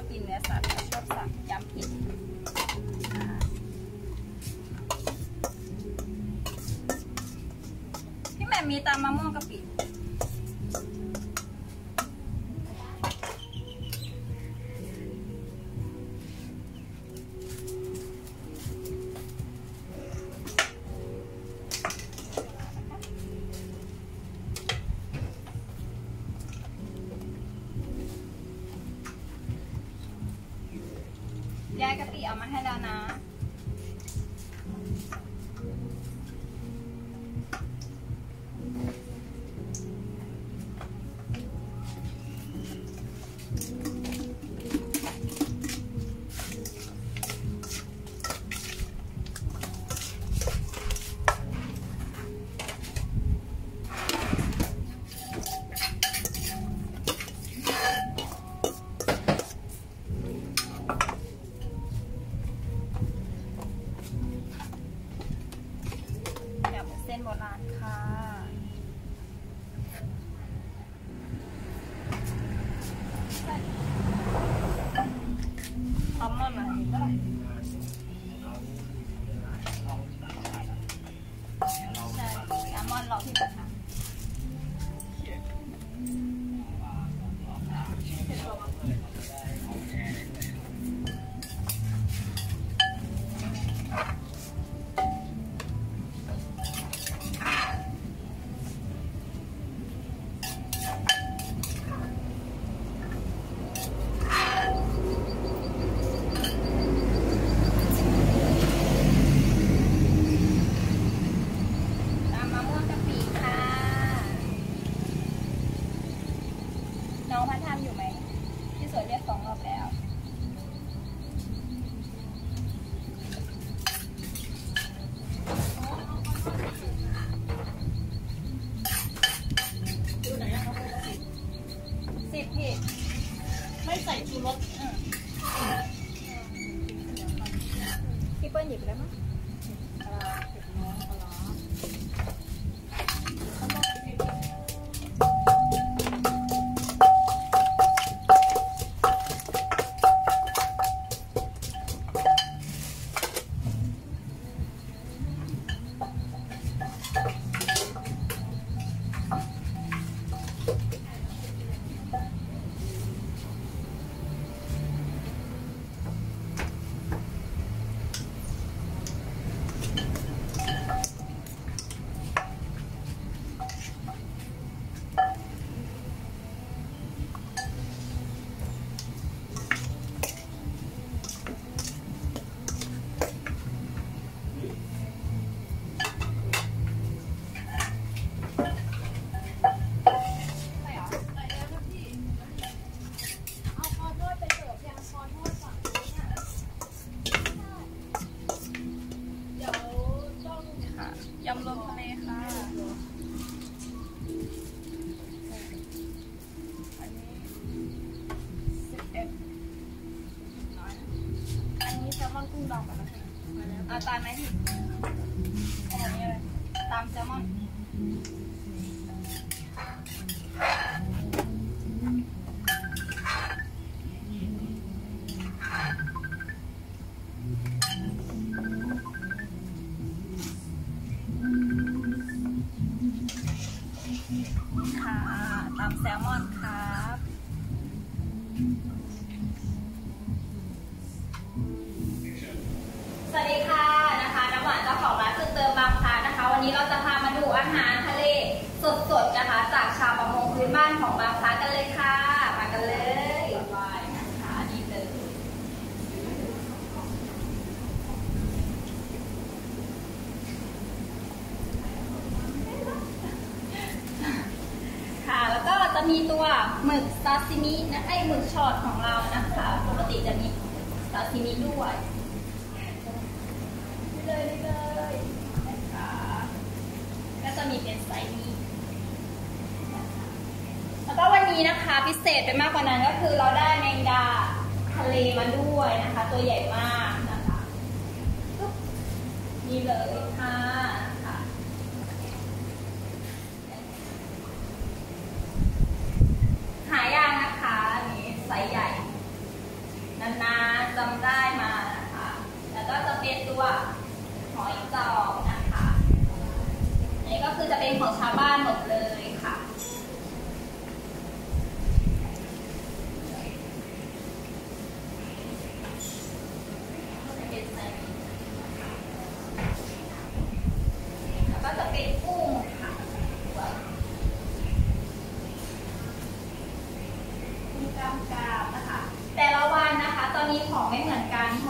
อบกินเนื้อสัตว์ชอบสัตว์ยำผิดพี่แม่มีตามมะม่วงกะปิ แม่กะปิเอามาให้แล้วนะ โบราณค่ะ ตามไหมพี่เอาแบบนี้เลยตามแซลมอนค่ะตามแซลมอนค่ะ หมึกซาซิมินะไอหมึกช็อตของเรานะคะ ปกติจะมีซาซิมิด้วยเลยเลยนะคะก็จะมีเป็นไซส์นี้แล้วก็วันนี้นะคะพิเศษไปมากกว่านั้นก็คือเราได้แมงดาทะเลมาด้วยนะคะ ตัวใหญ่มากนะคะนี่เลย นีของไม่เหมือนกันพ